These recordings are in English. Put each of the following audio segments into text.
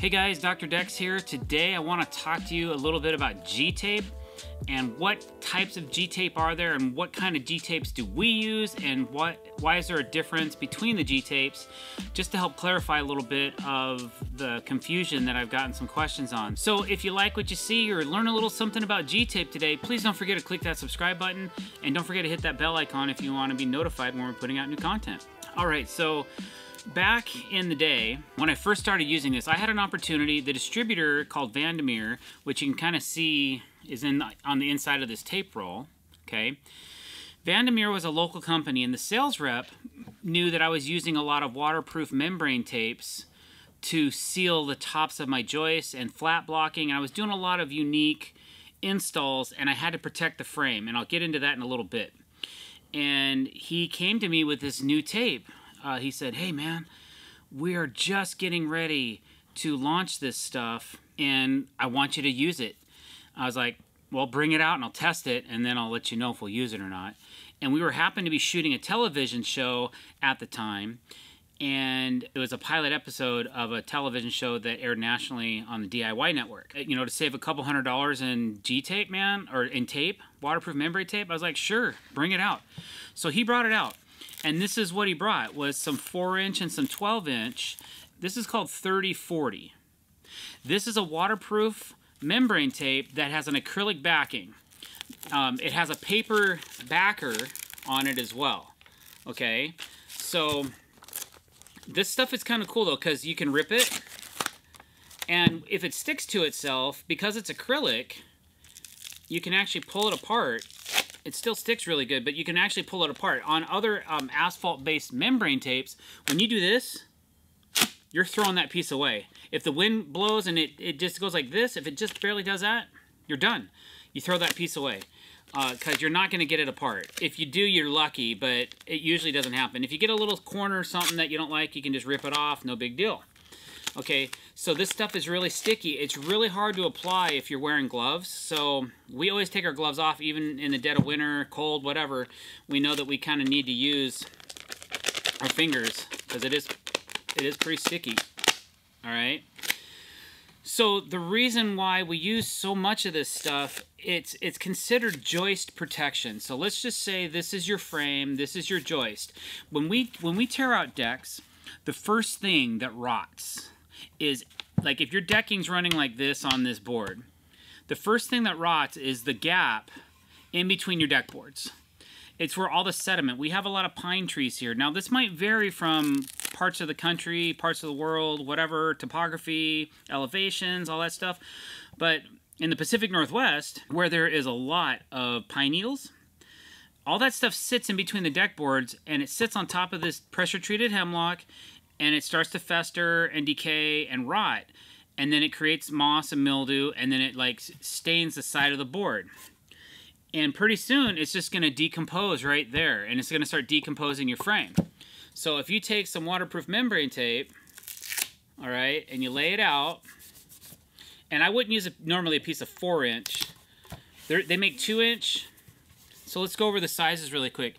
Hey guys, Dr. Decks here. Today I want to talk to you a little bit about G-tape and what types of G-tape are there and what kind of G-tapes do we use and what why is there a difference between the G-tapes just to help clarify a little bit of the confusion that I've gotten some questions on. So if you like what you see or learn a little something about G-tape today, please don't forget to click that subscribe button and don't forget to hit that bell icon if you want to be notified when we're putting out new content. All right, so back in the day, when I first started using this, I had an opportunity. The distributor called Vandermeer, which you can kind of see is in the, on the inside of this tape roll. Okay, Vandermeer was a local company, and the sales rep knew that I was using a lot of waterproof membrane tapes to seal the tops of my joists and flat blocking. I was doing a lot of unique installs, and I had to protect the frame, and I'll get into that in a little bit. And he came to me with this new tape uh, he said, Hey, man, we are just getting ready to launch this stuff and I want you to use it. I was like, Well, bring it out and I'll test it and then I'll let you know if we'll use it or not. And we were happened to be shooting a television show at the time. And it was a pilot episode of a television show that aired nationally on the DIY network. You know, to save a couple hundred dollars in G tape, man, or in tape, waterproof membrane tape, I was like, sure, bring it out. So he brought it out and this is what he brought was some 4 inch and some 12 inch. This is called 3040. This is a waterproof membrane tape that has an acrylic backing. Um, it has a paper backer on it as well. Okay, so this stuff is kind of cool though because you can rip it and if it sticks to itself, because it's acrylic, you can actually pull it apart it still sticks really good, but you can actually pull it apart. On other um, asphalt-based membrane tapes, when you do this, you're throwing that piece away. If the wind blows and it, it just goes like this, if it just barely does that, you're done. You throw that piece away because uh, you're not going to get it apart. If you do, you're lucky, but it usually doesn't happen. If you get a little corner or something that you don't like, you can just rip it off, no big deal. Okay, so this stuff is really sticky. It's really hard to apply if you're wearing gloves. So we always take our gloves off, even in the dead of winter, cold, whatever. We know that we kind of need to use our fingers because it is, it is pretty sticky. All right. So the reason why we use so much of this stuff, it's it's considered joist protection. So let's just say this is your frame, this is your joist. When we when we tear out decks, the first thing that rots is like if your decking's running like this on this board, the first thing that rots is the gap in between your deck boards. It's where all the sediment, we have a lot of pine trees here. Now this might vary from parts of the country, parts of the world, whatever, topography, elevations, all that stuff. But in the Pacific Northwest, where there is a lot of pine needles, all that stuff sits in between the deck boards and it sits on top of this pressure treated hemlock and it starts to fester and decay and rot and then it creates moss and mildew and then it like stains the side of the board. And pretty soon it's just going to decompose right there and it's going to start decomposing your frame. So if you take some waterproof membrane tape all right and you lay it out and I wouldn't use a, normally a piece of four inch. They're, they make two inch so let's go over the sizes really quick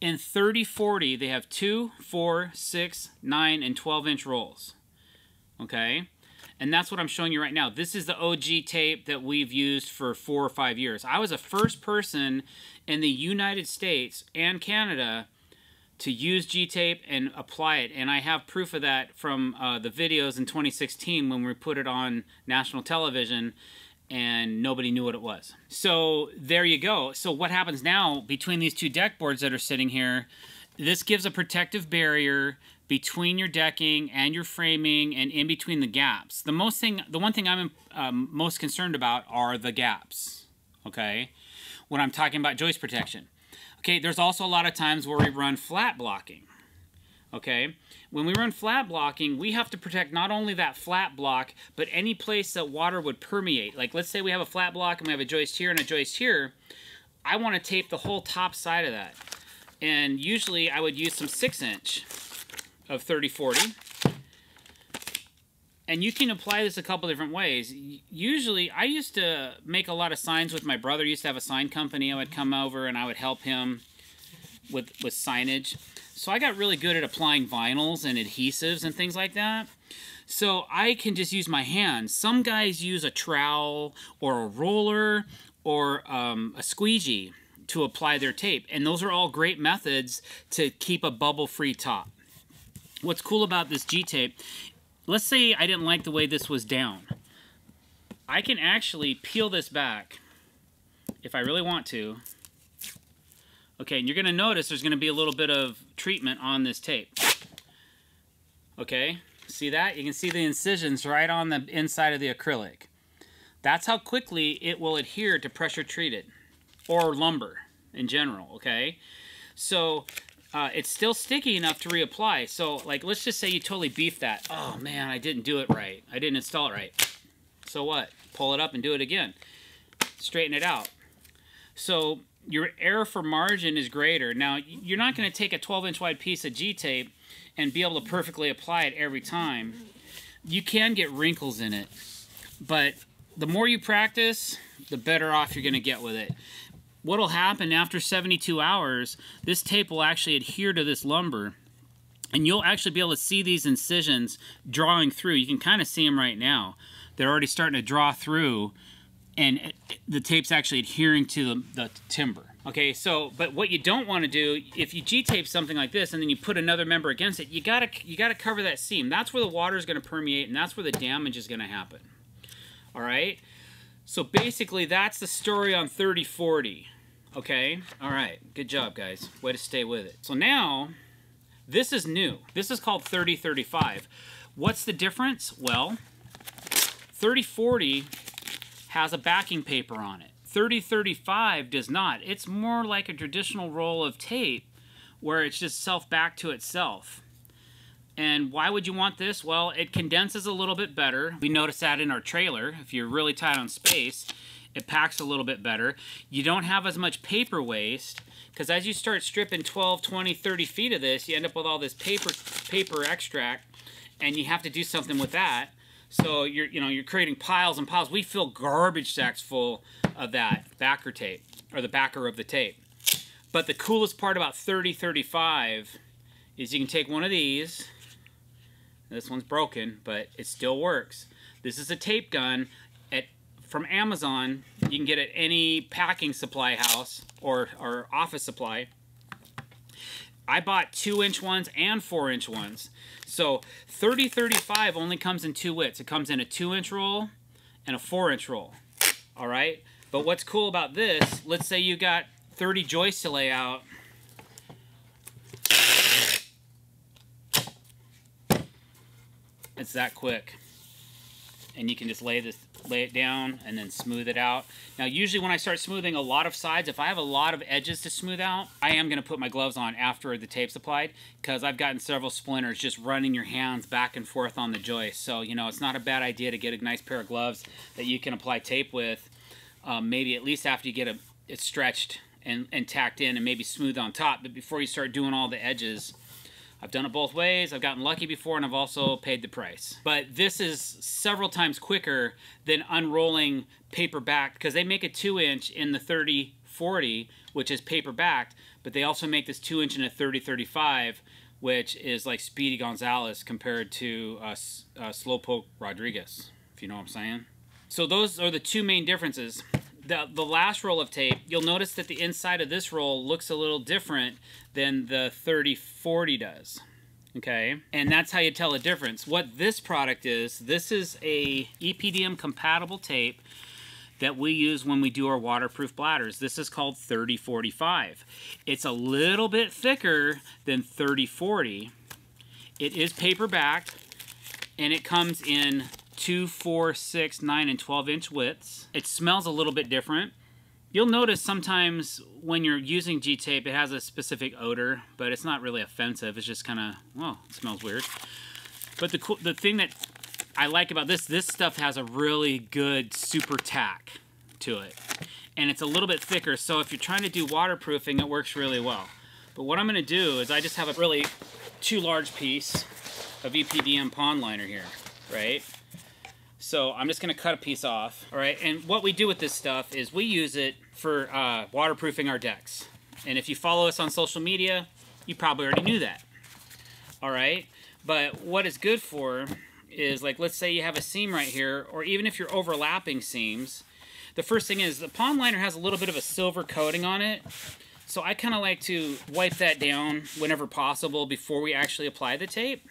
in 3040, they have 2, 4, 6, 9, and 12 inch rolls. Okay? And that's what I'm showing you right now. This is the OG tape that we've used for four or five years. I was the first person in the United States and Canada to use G-tape and apply it. And I have proof of that from uh, the videos in 2016 when we put it on national television and nobody knew what it was. So there you go. So what happens now between these two deck boards that are sitting here, this gives a protective barrier between your decking and your framing and in between the gaps. The most thing, the one thing I'm um, most concerned about are the gaps, okay? When I'm talking about joist protection. Okay, there's also a lot of times where we run flat blocking okay? When we run flat blocking, we have to protect not only that flat block, but any place that water would permeate. Like let's say we have a flat block and we have a joist here and a joist here. I want to tape the whole top side of that. And usually I would use some 6 inch of 3040. And you can apply this a couple different ways. Usually, I used to make a lot of signs with my brother. He used to have a sign company. I would come over and I would help him with, with signage. So I got really good at applying vinyls and adhesives and things like that. So I can just use my hands. Some guys use a trowel or a roller or um, a squeegee to apply their tape. And those are all great methods to keep a bubble-free top. What's cool about this G-tape, let's say I didn't like the way this was down. I can actually peel this back if I really want to. Okay, and you're going to notice there's going to be a little bit of treatment on this tape. Okay, see that? You can see the incisions right on the inside of the acrylic. That's how quickly it will adhere to pressure treated or lumber in general, okay? So uh, it's still sticky enough to reapply. So like, let's just say you totally beef that. Oh man, I didn't do it right. I didn't install it right. So what? Pull it up and do it again. Straighten it out. So your error for margin is greater. Now, you're not going to take a 12 inch wide piece of G-tape and be able to perfectly apply it every time. You can get wrinkles in it, but the more you practice, the better off you're going to get with it what'll happen after 72 hours, this tape will actually adhere to this lumber and you'll actually be able to see these incisions drawing through. You can kind of see them right now. They're already starting to draw through and the tape's actually adhering to the, the timber. Okay, so, but what you don't want to do, if you G-tape something like this and then you put another member against it, you gotta, you gotta cover that seam. That's where the water is gonna permeate and that's where the damage is gonna happen. All right? So basically, that's the story on 3040. Okay? All right. Good job, guys. Way to stay with it. So now, this is new. This is called 3035. What's the difference? Well, 3040 has a backing paper on it. 3035 does not. It's more like a traditional roll of tape where it's just self-back to itself. And why would you want this? Well, it condenses a little bit better. We notice that in our trailer. If you're really tight on space, it packs a little bit better. You don't have as much paper waste because as you start stripping 12, 20, 30 feet of this, you end up with all this paper paper extract and you have to do something with that. So you're, you know, you're creating piles and piles. We fill garbage sacks full of that backer tape or the backer of the tape. But the coolest part about 3035 is you can take one of these this one's broken, but it still works. This is a tape gun at from Amazon. You can get at any packing supply house or, or office supply. I bought 2-inch ones and 4-inch ones. So 3035 only comes in two widths. It comes in a 2-inch roll and a 4-inch roll. All right? But what's cool about this, let's say you got 30 joists to lay out It's that quick. And you can just lay this lay it down and then smooth it out. Now usually when I start smoothing a lot of sides, if I have a lot of edges to smooth out, I am going to put my gloves on after the tape's applied because I've gotten several splinters just running your hands back and forth on the joist. So, you know, it's not a bad idea to get a nice pair of gloves that you can apply tape with, um, maybe at least after you get a, it stretched and, and tacked in and maybe smooth on top. But before you start doing all the edges, I've done it both ways. I've gotten lucky before and I've also paid the price. But this is several times quicker than unrolling paper backed because they make a 2 inch in the 3040 which is paper backed but they also make this 2 inch in a 3035 which is like Speedy Gonzalez compared to uh, uh, Slowpoke Rodriguez if you know what I'm saying. So those are the two main differences the, the last roll of tape, you'll notice that the inside of this roll looks a little different than the 3040 does. Okay, and that's how you tell a difference. What this product is, this is a EPDM compatible tape that we use when we do our waterproof bladders. This is called 3045. It's a little bit thicker than 3040. It is paper backed and it comes in two, four, six, nine, and 12 inch widths. It smells a little bit different. You'll notice sometimes when you're using G-tape, it has a specific odor, but it's not really offensive. It's just kind of, well, it smells weird. But the cool, the thing that I like about this, this stuff has a really good super tack to it. And it's a little bit thicker, so if you're trying to do waterproofing, it works really well. But what I'm gonna do is I just have a really too large piece of EPDM pond liner here, right? So I'm just to cut a piece off. All right, and what we do with this stuff is we use it for uh, waterproofing our decks. And if you follow us on social media, you probably already knew that. All right? But what it's good for is like, let's say you have a seam right here, or even if you're overlapping seams, the first thing is the pond liner has a little bit of a silver coating on it. So I kind of like to wipe that down whenever possible before we actually apply the tape.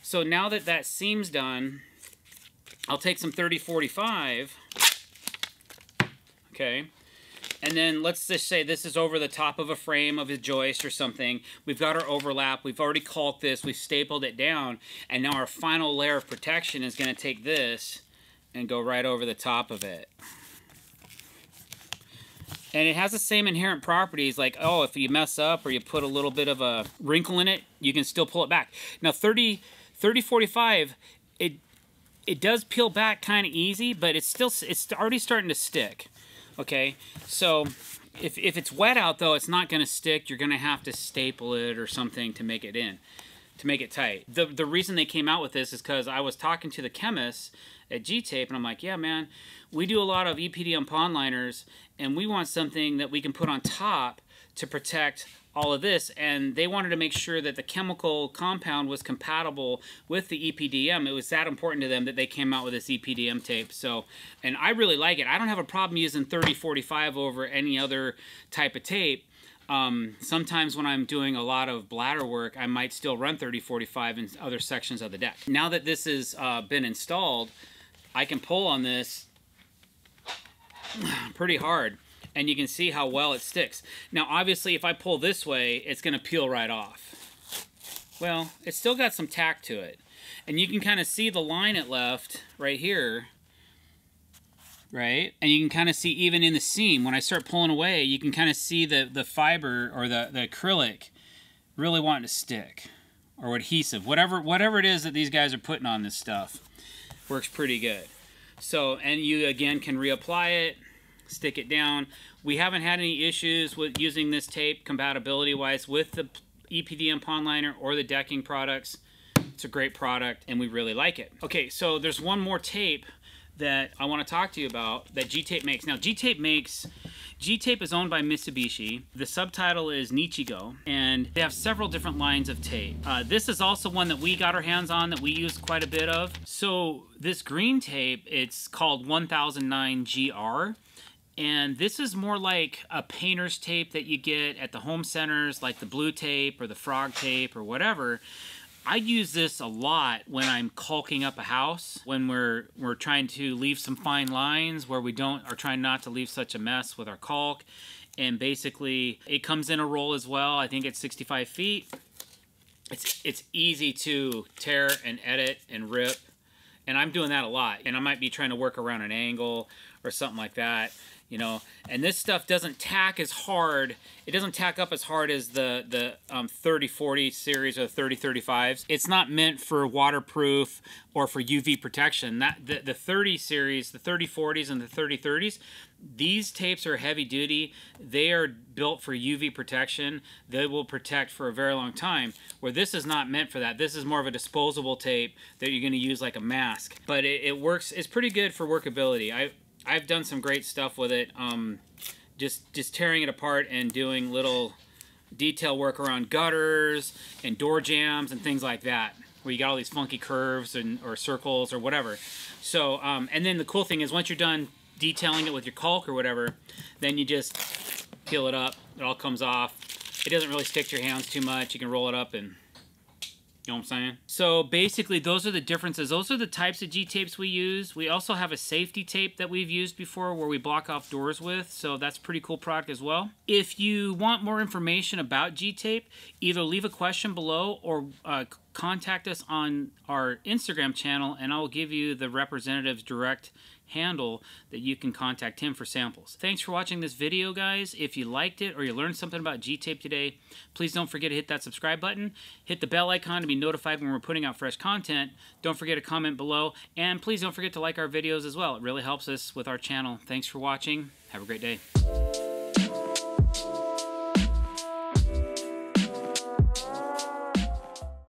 So now that that seam's done, I'll take some 3045, okay, and then let's just say this is over the top of a frame of a joist or something. We've got our overlap. We've already caulked this. We've stapled it down. And now our final layer of protection is going to take this and go right over the top of it. And it has the same inherent properties like, oh, if you mess up or you put a little bit of a wrinkle in it, you can still pull it back. Now 30, 3045, it, does peel back kind of easy, but it's still, it's already starting to stick. Okay, so if, if it's wet out though, it's not going to stick. You're going to have to staple it or something to make it in, to make it tight. The, the reason they came out with this is because I was talking to the chemists at G-Tape and I'm like, yeah, man, we do a lot of EPDM pond liners and we want something that we can put on top to protect all of this and they wanted to make sure that the chemical compound was compatible with the EPDM. It was that important to them that they came out with this EPDM tape. So, and I really like it. I don't have a problem using 3045 over any other type of tape. Um, sometimes when I'm doing a lot of bladder work, I might still run 3045 in other sections of the deck. Now that this has uh, been installed, I can pull on this pretty hard and you can see how well it sticks. Now obviously if I pull this way, it's going to peel right off. Well, it's still got some tack to it. And you can kind of see the line it left right here. Right? And you can kind of see even in the seam, when I start pulling away, you can kind of see the, the fiber or the, the acrylic really wanting to stick. Or adhesive. Whatever, whatever it is that these guys are putting on this stuff. Works pretty good. So, and you again can reapply it stick it down. We haven't had any issues with using this tape compatibility wise with the EPDM pond liner or the decking products. It's a great product and we really like it. Okay, so there's one more tape that I want to talk to you about that G-Tape makes. Now, G-Tape makes, G-Tape is owned by Mitsubishi. The subtitle is Nichigo, and they have several different lines of tape. Uh, this is also one that we got our hands on that we use quite a bit of. So this green tape, it's called 1009 GR. And this is more like a painter's tape that you get at the home centers, like the blue tape or the frog tape or whatever. I use this a lot when I'm caulking up a house, when we're we're trying to leave some fine lines, where we don't are trying not to leave such a mess with our caulk. And basically, it comes in a roll as well. I think it's 65 feet. It's it's easy to tear and edit and rip, and I'm doing that a lot. And I might be trying to work around an angle or something like that you know? And this stuff doesn't tack as hard it doesn't tack up as hard as the the um, 3040 series or 3035s it's not meant for waterproof or for uv protection. That the, the 30 series the 3040s and the 3030s these tapes are heavy duty. They are built for uv protection. They will protect for a very long time. Where this is not meant for that. This is more of a disposable tape that you're going to use like a mask. But it, it works it's pretty good for workability. I I've done some great stuff with it. Um, just just tearing it apart and doing little detail work around gutters and door jambs and things like that, where you got all these funky curves and or circles or whatever. So um, and then the cool thing is once you're done detailing it with your caulk or whatever, then you just peel it up. It all comes off. It doesn't really stick to your hands too much. You can roll it up and you know what I'm saying? So basically, those are the differences. Those are the types of G-tapes we use. We also have a safety tape that we've used before where we block off doors with, so that's pretty cool product as well. If you want more information about G-tape, either leave a question below or uh, contact us on our Instagram channel, and I'll give you the representative's direct handle that you can contact him for samples. Thanks for watching this video, guys. If you liked it or you learned something about G-Tape today, please don't forget to hit that subscribe button. Hit the bell icon to be notified when we're putting out fresh content. Don't forget to comment below. And please don't forget to like our videos as well. It really helps us with our channel. Thanks for watching. Have a great day.